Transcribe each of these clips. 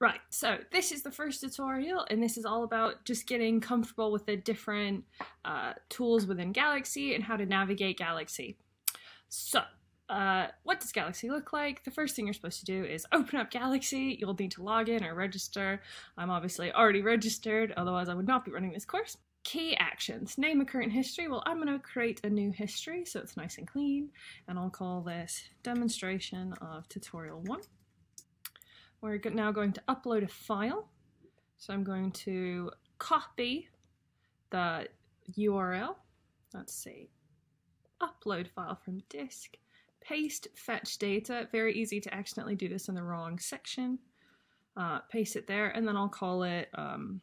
Right, so this is the first tutorial, and this is all about just getting comfortable with the different uh, tools within Galaxy and how to navigate Galaxy. So, uh, what does Galaxy look like? The first thing you're supposed to do is open up Galaxy. You'll need to log in or register. I'm obviously already registered, otherwise I would not be running this course. Key actions. Name a current history. Well, I'm going to create a new history so it's nice and clean, and I'll call this demonstration of tutorial 1. We're now going to upload a file. So I'm going to copy the URL. Let's see. Upload file from disk. Paste fetch data. Very easy to accidentally do this in the wrong section. Uh, paste it there, and then I'll call it um,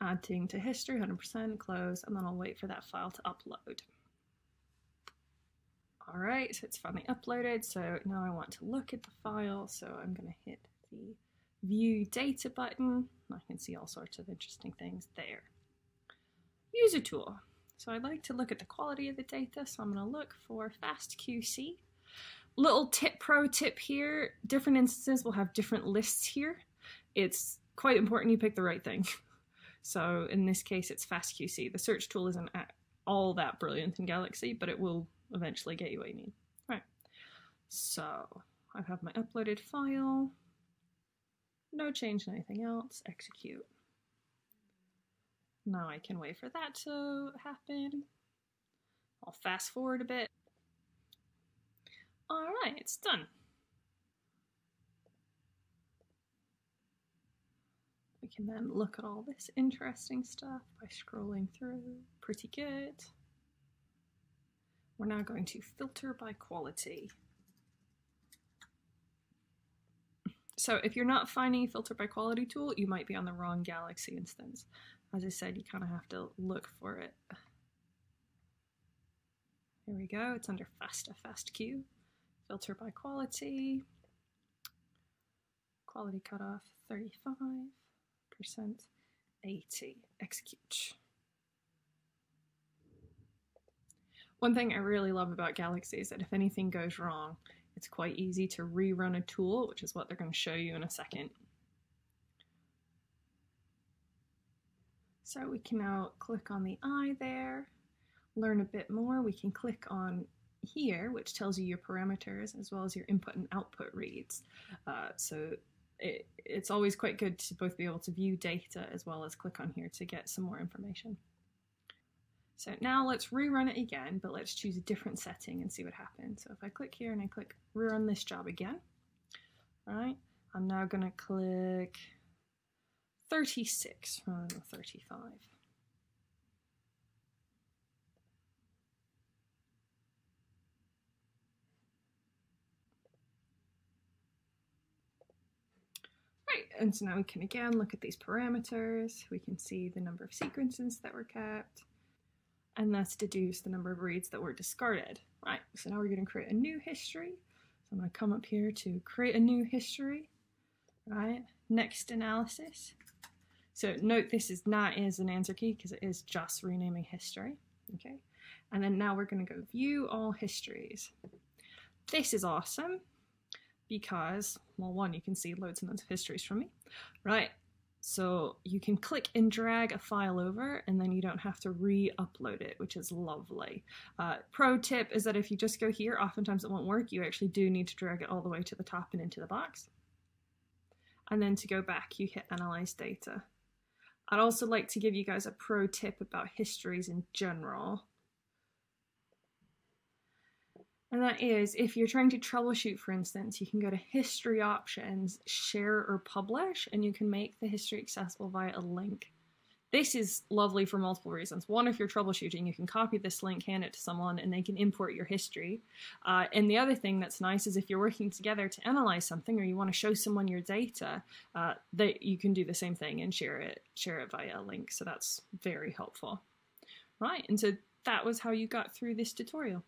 adding to history, 100%, close, and then I'll wait for that file to upload. All right, so it's finally uploaded. So now I want to look at the file. So I'm going to hit the view data button. I can see all sorts of interesting things there. User tool. So I'd like to look at the quality of the data. So I'm going to look for FastQC. Little tip, pro tip here. Different instances will have different lists here. It's quite important you pick the right thing. So in this case, it's FastQC. The search tool isn't all that brilliant in Galaxy, but it will eventually get you what you need. Right, so I have my uploaded file, no change in anything else, execute. Now I can wait for that to happen. I'll fast forward a bit. All right, it's done. We can then look at all this interesting stuff by scrolling through. Pretty good. We're now going to filter by quality. So if you're not finding a filter by quality tool, you might be on the wrong Galaxy instance. As I said, you kind of have to look for it. Here we go, it's under FASTA, FastQ. Filter by quality. Quality cutoff 35%, 80. Execute. One thing I really love about Galaxy is that if anything goes wrong, it's quite easy to rerun a tool, which is what they're going to show you in a second. So we can now click on the eye there, learn a bit more. We can click on here, which tells you your parameters as well as your input and output reads. Uh, so it, it's always quite good to both be able to view data as well as click on here to get some more information. So now let's rerun it again, but let's choose a different setting and see what happens. So if I click here and I click rerun this job again, right, I'm now going to click 36 rather than 35. Right, and so now we can again look at these parameters. We can see the number of sequences that were kept and thus deduce the number of reads that were discarded. Right, so now we're going to create a new history. So I'm going to come up here to create a new history, right? Next analysis. So note this is not as an answer key because it is just renaming history, okay? And then now we're going to go view all histories. This is awesome because, well, one, you can see loads and loads of histories from me, right? So you can click and drag a file over and then you don't have to re-upload it, which is lovely. Uh, pro tip is that if you just go here, oftentimes it won't work. You actually do need to drag it all the way to the top and into the box. And then to go back, you hit Analyze Data. I'd also like to give you guys a pro tip about histories in general. And that is, if you're trying to troubleshoot, for instance, you can go to History Options, Share or Publish, and you can make the history accessible via a link. This is lovely for multiple reasons. One, if you're troubleshooting, you can copy this link, hand it to someone, and they can import your history. Uh, and the other thing that's nice is if you're working together to analyze something or you want to show someone your data, uh, that you can do the same thing and share it, share it via a link. So that's very helpful. Right, and so that was how you got through this tutorial.